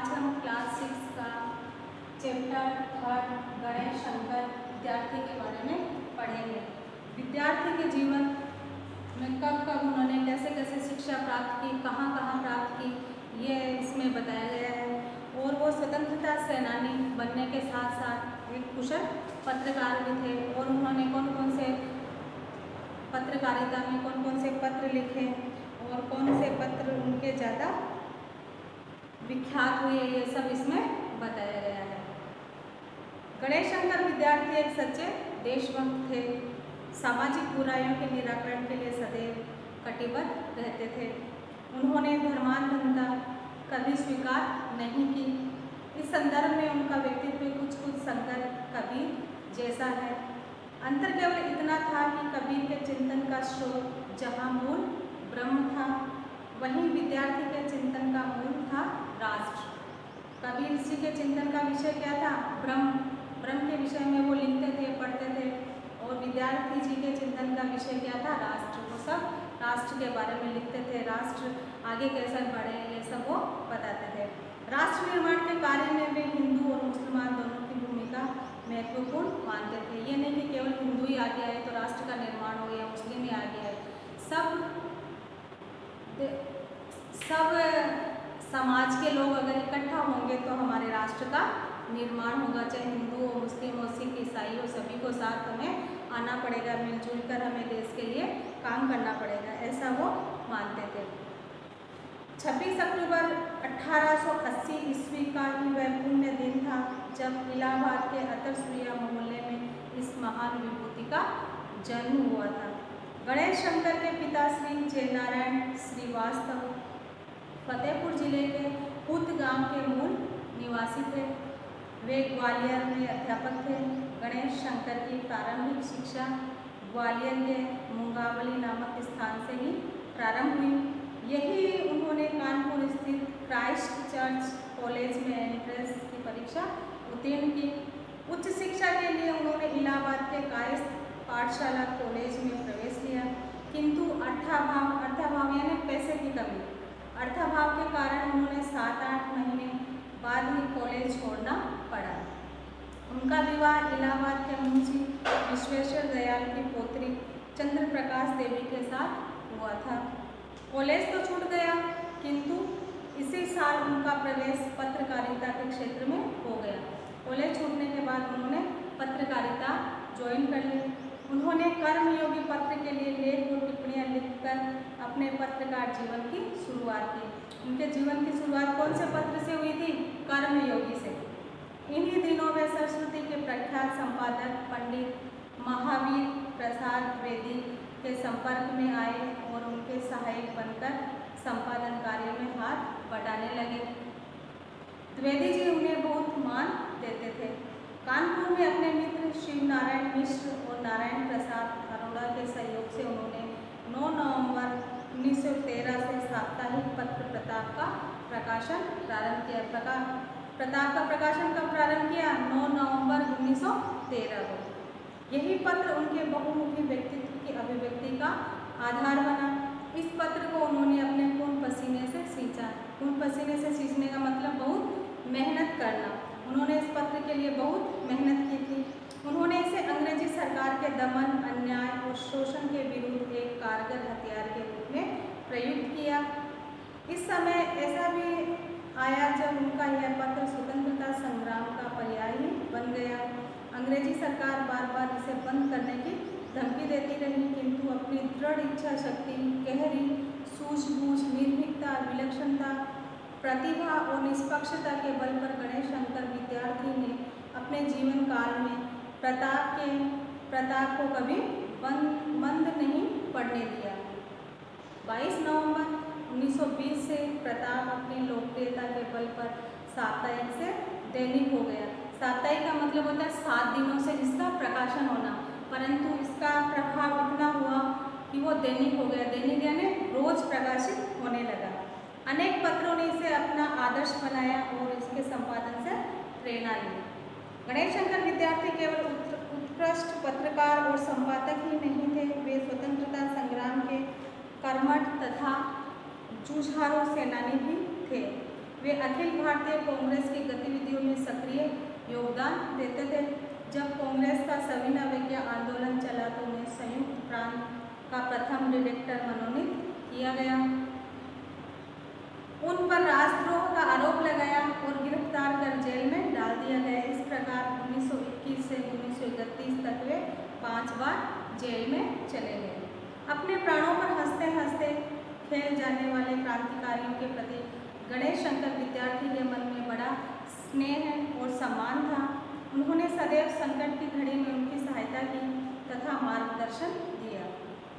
आज हम class six का चैप्टर थर्ड गणेश, शंकर विद्यार्थी के बारे में पढ़ेंगे। विद्यार्थी के जीवन में कब कब उन्होंने कैसे कैसे शिक्षा प्राप्त की, कहाँ कहाँ प्राप्त की, ये इसमें बताया गया है। और वो स्वतंत्रता सेनानी बनने के साथ साथ एक कुशल पत्रकार भी थे और उन्होंने कौन कौन से पत्रकारिता में कौन कौन से पत्र लिखे और कौन से पत्र उनके ज़्यादा विख्यात हुए ये सब इसमें बताया गया है। गणेश शंकर विद्यार्थी एक सच्चे देशभक्त थे। सामाजिक बुराइयों के निराकरण के लिए सदैव कटिबद्ध रहते थे। उन्होंने धर्मांधता कभी स्वीकार नहीं की। इस संदर्भ में उनका व्यक्तित्व कुछ कुछ संकर कबीर जैसा है। अंतर केवल इतना था कि कबीर के चिंतन का स्रोत जहाँ मूल ब्रह्म था, वहीं विद्यार्थी के चिंतन का मूल था राष्ट्र। कबीर जी के चिंतन का विषय क्या था? ब्रह्म। ब्रह्म के विषय में वो लिखते थे, पढ़ते थे। और विद्यार्थी जी के चिंतन का विषय क्या था? राष्ट्र। वो सब राष्ट्र के बारे में लिखते थे। राष्ट्र आगे कैसे बढ़े, ये सब वो बताते थे। राष्ट्र निर्माण के कार्य में वे हिंदू और मुसलमान दोनों की भूमिका महत्वपूर्ण मानते थे। ये नहीं कि केवल हिंदू ही आगे आए तो राष्ट्र का निर्माण हो गया मुस्लिम ही आगे आए। सब सब समाज के लोग अगर इकट्ठा होंगे तो हमारे राष्ट्र का निर्माण होगा, चाहे हिंदू हो, मुस्लिम हो, सिख, ईसाई हो, सभी को साथ हमें आना पड़ेगा मिलजुल कर हमें देश के लिए काम करना पड़ेगा, ऐसा वो मानते थे। 26 अक्टूबर 1880 ईस्वी का ही वह पुण्य दिन था, जब इलाहाबाद के अतरसुरिया मोहल्ले में इस महान विभूति का जन्म हुआ था। गणेश शंकर के पिता श्री जयनारायण श्रीवास्तव फतेहपुर ज़िले के पुत गाँव के मूल निवासी थे। वे ग्वालियर में अध्यापक थे। गणेश शंकर की प्रारंभिक शिक्षा ग्वालियर के मुंगावली नामक स्थान से ही प्रारंभ हुई। यही उन्होंने कानपुर स्थित क्राइस्ट चर्च कॉलेज में एंट्रेंस की परीक्षा उत्तीर्ण की। उच्च शिक्षा के लिए उन्होंने इलाहाबाद के कायस्थ पाठशाला कॉलेज में प्रवेश लिया किंतु अर्थाभाव अर्थाभाव यानी पैसे की कमी। अर्थाभाव के कारण उन्होंने सात आठ महीने बाद ही कॉलेज छोड़ना पड़ा। उनका विवाह इलाहाबाद के मुंशी विश्वेश्वर दयाल की पोत्री चंद्र प्रकाश देवी के साथ हुआ था। कॉलेज तो छूट गया, किंतु इसी साल उनका प्रवेश पत्रकारिता के क्षेत्र में हो गया। कॉलेज छूटने के बाद उन्होंने पत्रकारिता ज्वाइन कर ली। उन्होंने कर्मयोगी पत्र के लिए लेख और टिप्पणियाँ लिखकर अपने पत्रकार जीवन की शुरुआत की। उनके जीवन की शुरुआत कौन से पत्र से हुई थी? कर्मयोगी से। इन्हीं दिनों वे सरस्वती के प्रख्यात संपादक पंडित महावीर प्रसाद द्विवेदी के संपर्क में आए और उनके सहायक बनकर संपादन कार्य में हाथ बटाने लगे। द्विवेदी जी उन्हें बहुत मान देते थे। कानपुर में अपने मित्र शिव नारायण मिश्र और नारायण प्रसाद अरोड़ा के सहयोग से उन्होंने 9 नवंबर 1913 से साप्ताहिक पत्र प्रताप का प्रकाशन प्रारंभ किया, प्रका, प्रताप का प्रकाशन कब प्रारंभ किया? 9 नवंबर 1913 को। यही पत्र उनके बहुमुखी व्यक्तित्व की अभिव्यक्ति का आधार बना। इस पत्र को उन्होंने अपने खून पसीने से सींचा। खून पसीने से सींचने का मतलब बहुत मेहनत करना। उन्होंने इस पत्र के लिए बहुत मेहनत की थी। उन्होंने इसे अंग्रेज़ी सरकार के दमन, अन्याय और शोषण के विरुद्ध एक कारगर हथियार के रूप में प्रयुक्त किया। इस समय ऐसा भी आया जब उनका यह पत्र स्वतंत्रता संग्राम का पर्याय ही बन गया। अंग्रेज़ी सरकार बार बार इसे बंद करने की धमकी देती रही, किंतु अपनी दृढ़ इच्छा शक्ति, गहरी सूझबूझ, निर्भीकता, विलक्षणता प्रतिभा और निष्पक्षता के बल पर गणेश शंकर विद्यार्थी ने अपने जीवन काल में प्रताप के, प्रताप को कभी बंद, मंद नहीं पड़ने दिया। 22 नवंबर 1920 से प्रताप अपनी लोकप्रियता के बल पर साप्ताहिक से दैनिक हो गया। साप्ताहिक का मतलब होता है सात दिनों से इसका प्रकाशन होना, परंतु इसका प्रभाव इतना हुआ कि वो दैनिक हो गया। दैनिक यानी रोज प्रकाशित होने लगा। अनेक पत्रों ने इसे अपना आदर्श बनाया और इसके संपादन से प्रेरणा ली। गणेश शंकर विद्यार्थी केवल उत्कृष्ट पत्रकार और संपादक ही नहीं थे, वे स्वतंत्रता संग्राम के कर्मठ तथा जूझारू सेनानी भी थे। वे अखिल भारतीय कांग्रेस की गतिविधियों में सक्रिय योगदान देते थे। जब कांग्रेस का सविनय अवज्ञा आंदोलन चला तो उन्हें संयुक्त प्रांत का प्रथम डायरेक्टर मनोनीत किया गया उन पर राजद्रोह का आरोप लगाया और गिरफ़्तार कर जेल में डाल दिया प्रकार 1921 से 1931 तक वे पाँच बार जेल में चले गए। अपने प्राणों पर हँसते हँसते खेल जाने वाले क्रांतिकारियों के प्रति गणेश शंकर विद्यार्थी के मन में बड़ा स्नेह और सम्मान था। उन्होंने सदैव संकट की घड़ी में उनकी सहायता की तथा मार्गदर्शन दिया।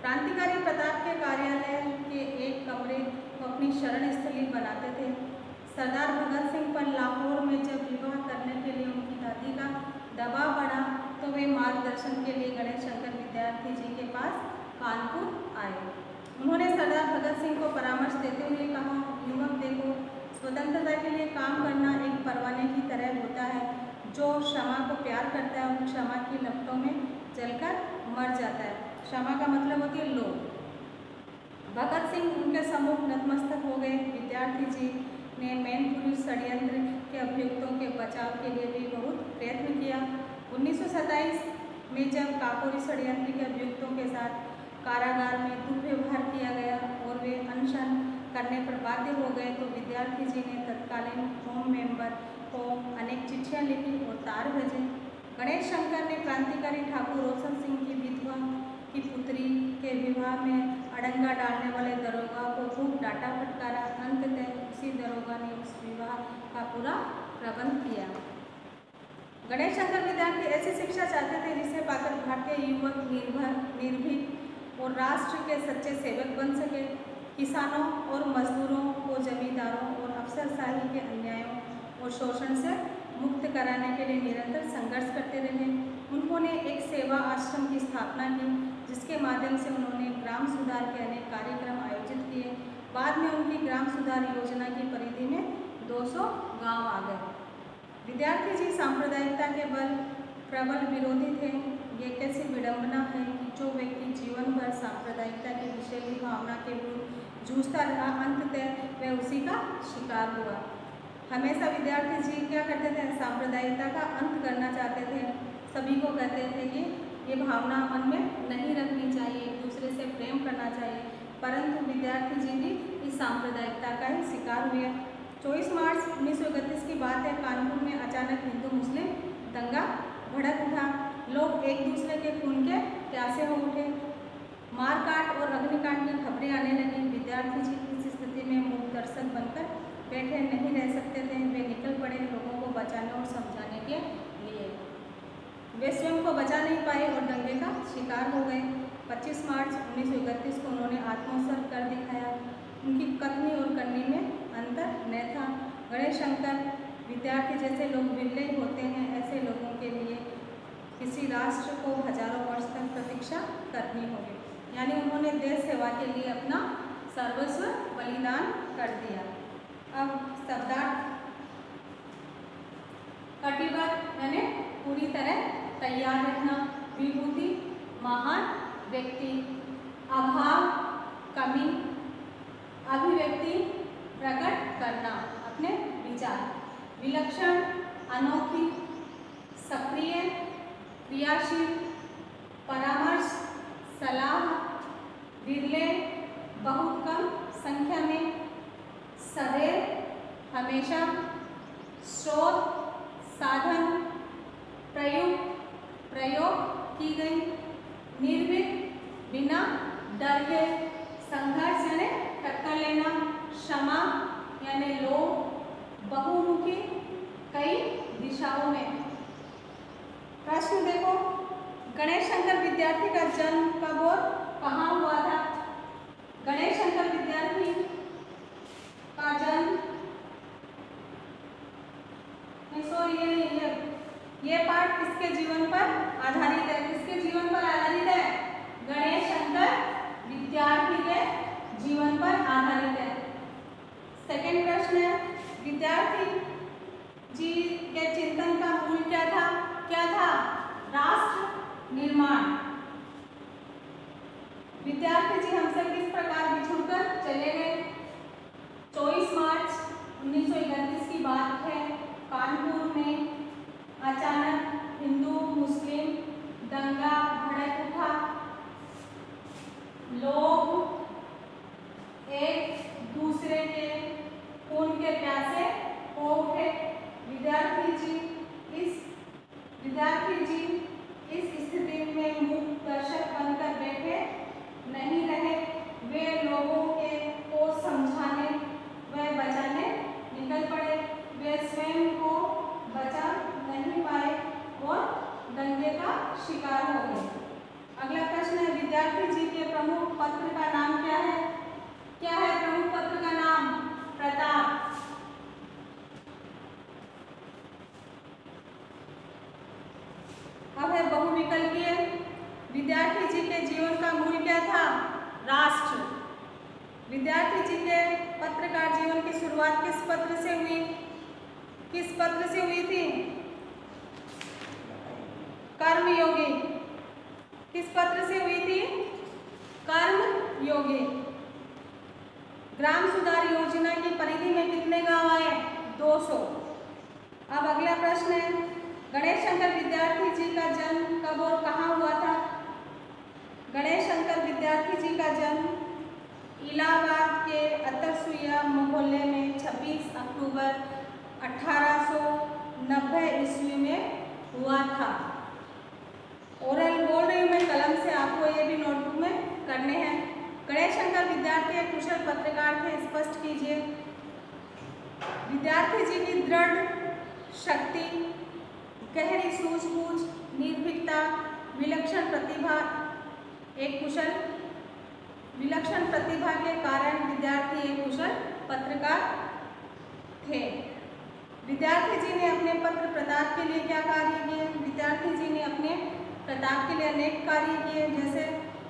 क्रांतिकारी प्रताप के कार्यालय के एक कमरे को अपनी शरण स्थली बनाते थे। सरदार भगत सिंह पर लाहौर में जब विवाह करने के लिए उनकी दादी का दबाव बढ़ा तो वे मार्गदर्शन के लिए गणेश शंकर विद्यार्थी जी के पास कानपुर आए। उन्होंने सरदार भगत सिंह को परामर्श देते हुए कहा, युवक, देखो, स्वतंत्रता के लिए काम करना एक परवाने की तरह होता है। जो क्षमा को प्यार करता है, उन क्षमा की लपटों में जलकर मर जाता है। क्षमा का मतलब होती है लोभ। भगत सिंह उनके सम्मुख नतमस्तक हो गए। विद्यार्थी जी ने मैन मैनपुरी षड्यंत्र के अभियुक्तों के बचाव के लिए भी बहुत प्रयत्न किया। उन्नीस सौ सताइस में जब काकोरी षड्यंत्र के अभियुक्तों के साथ कारागार में दुर्व्यवहार किया गया और वे अनशन करने पर बाध्य हो गए तो विद्यार्थी जी ने तत्कालीन होम मेंबर को अनेक चिट्ठियाँ लिखी और तार भेजे। गणेश शंकर ने क्रांतिकारी ठाकुर रोशन सिंह की विधवा की पुत्री के विवाह में अड़ंगा डालने वाले दरोगा को खूब डांटा फटकारा। अंततः उसी दरोगा ने उस विवाह का पूरा प्रबंध किया। गणेश शंकर विद्यार्थी ऐसी शिक्षा चाहते थे जिसे पाकर भारतीय युवक निर्भर, निर्भीक और राष्ट्र के सच्चे सेवक बन सके। किसानों और मजदूरों को जमींदारों और अफसरशाही के अन्यायों और शोषण से मुक्त कराने के लिए निरंतर संघर्ष करते रहे। उन्होंने एक सेवा आश्रम की स्थापना की, जिसके माध्यम से उन्होंने ग्राम सुधार के अनेक कार्यक्रम आयोजित किए। बाद में उनकी ग्राम सुधार योजना की परिधि में 200 गाँव आ गए। विद्यार्थी जी सांप्रदायिकता के बल, प्रबल विरोधी थे। ये कैसी विडंबना है कि जो व्यक्ति जीवन भर सांप्रदायिकता की विषय की भावना के विरुद्ध जूझता रहा अंततः वह उसी का शिकार हुआ। हमेशा विद्यार्थी जी क्या करते थे? सांप्रदायिकता का अंत करना चाहते थे। सभी को कहते थे कि ये भावना मन में नहीं रखनी चाहिए, एक दूसरे से प्रेम करना चाहिए। परंतु विद्यार्थी जी भी इस सांप्रदायिकता का ही शिकार हुए। चौबीस मार्च उन्नीस की बात है, कानपुर में अचानक हिंदू मुस्लिम दंगा भड़क उठा। लोग एक दूसरे के खून के प्यासे हो उठे। मारकाट और अग्निकांड की खबरें आने लगी। विद्यार्थी जी इस स्थिति में मूक दर्शक बनकर बैठे नहीं रह सकते थे। वे निकल पड़े लोगों को बचाने और समझाने के लिए। वे स्वयं को बचा नहीं पाए और दंगे का शिकार हो गए। 25 मार्च उन्नीस को उन्होंने आत्मोत्सर्ग कर दिखाया। उनकी कथनी और करनी में अंतर न था। गणेश शंकर विद्यार्थी जैसे लोग विरले होते हैं ऐसे लोगों के लिए किसी राष्ट्र को हज़ारों वर्ष तक प्रतीक्षा करनी होगी। यानी उन्होंने देश सेवा के लिए अपना सर्वस्व बलिदान कर दिया। अब शब्दार्थ कटिबद्ध यानी पूरी तरह तैयार रहना, विभूति, महान व्यक्ति, अभाव, कमी, अभिव्यक्ति प्रकट करना, अपने विचार। विलक्षण, अनोखी, सक्रिय, क्रियाशील, परामर्श, सलाह, विरले, बहुत कम संख्या में, सदैव, हमेशा, स्रोत, साधन, प्रयुक्त, प्रयोग की गई। डर के संघर्ष यानी टक्कर लेना, क्षमा यानी लोभ, बहुमुखी कई दिशाओं में। प्रश्न देखो गणेश शंकर विद्यार्थी का जन्म कब और कहाँ हुआ था? गणेश शंकर विद्यार्थी का जन्म सॉरी ये ये ये पाठ किसके जीवन पर आधारित है? किसके जीवन पर आधारित है गणेश शंकर विद्यार्थी के जीवन पर आधारित है सेकंड प्रश्न है विद्यार्थी जी, के चिंतन का मूल क्या था? क्या था? राष्ट्र निर्माण। विद्यार्थी जी, हमसे किस प्रकार बिछुड़कर चले गए? 24 मार्च उन्नीस सौ इकतीस की बात है। कानपुर में अचानक हिंदू, मुस्लिम, दंगा, भड़क उठा लोग एक दूसरे के खून के प्यासे हो उठे विद्यार्थी जी इस विद्यार्थी जी इस स्थिति में मूक दर्शक बनकर बैठे नहीं रहे वे लोगों के को समझाने व बचाने निकल पड़े वे स्वयं को बचा नहीं पाए और दंगे का शिकार हो गए। अगला प्रश्न है, विद्यार्थी जी के प्रमुख पत्र का नाम क्या है? क्या है प्रमुख पत्र का नाम? प्रताप। अब है बहुविकल्पीय। विद्यार्थी जी के जीवन का मूल क्या था? राष्ट्र। विद्यार्थी जी के पत्रकार जीवन की शुरुआत किस पत्र से हुई? किस पत्र से हुई थी? कर्मयोगी किस पत्र से हुई थी कर्म योगी। ग्राम सुधार योजना की परिधि में कितने गाँव आए? 200 अब अगला प्रश्न है, गणेश शंकर विद्यार्थी जी का जन्म कब और कहाँ हुआ था? गणेश शंकर विद्यार्थी जी का जन्म इलाहाबाद के अतरसुया मोहल्ले में 26 अक्टूबर 1890 ईस्वी में हुआ था। ओरल बोल रही हूँ मैं, कलम से आपको ये भी नोटबुक में करने हैं। गणेश शंकर, विद्यार्थी एक कुशल पत्रकार थे, स्पष्ट कीजिए। विद्यार्थी जी की दृढ़ शक्ति, गहरी सूझबूझ, निर्भीकता, विलक्षण प्रतिभा, एक कुशल, विलक्षण प्रतिभा के कारण विद्यार्थी एक कुशल पत्रकार थे। विद्यार्थी जी ने अपने पत्र प्रदान के लिए क्या कार्य किए? विद्यार्थी जी ने अपने प्रताप के लिए अनेक कार्य किए, जैसे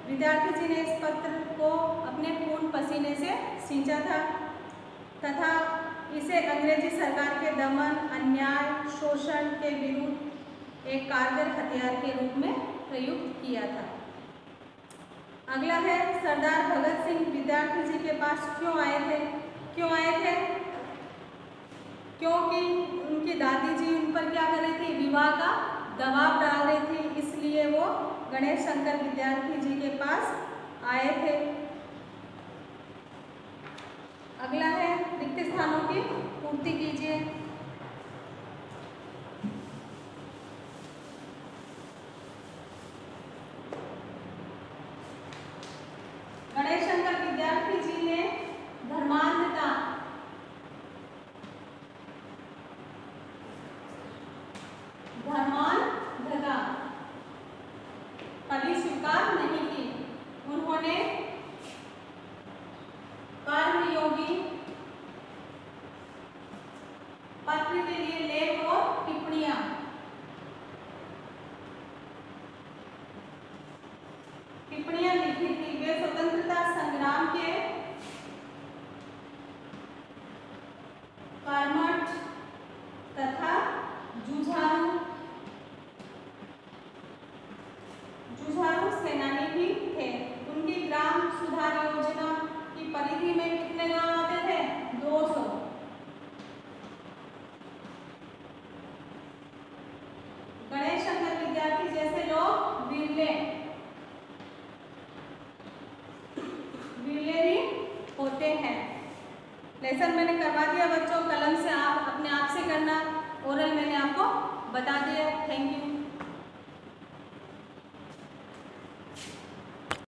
विद्यार्थी जी ने इस पत्र को अपने खून पसीने से सींचा था, तथा इसे अंग्रेज़ी सरकार के दमन, अन्याय, शोषण के विरुद्ध एक कारगर हथियार के रूप में प्रयुक्त किया था। अगला है, सरदार भगत सिंह विद्यार्थी जी के पास क्यों आए थे? क्यों आए थे? क्योंकि उनकी दादी जी उन पर क्या कर रही थी? विवाह का दबाव डाल रही थी। इसलिए वो गणेश शंकर विद्यार्थी जी के पास आए थे। अगला है, रिक्त स्थानों की पूर्ति कीजिए।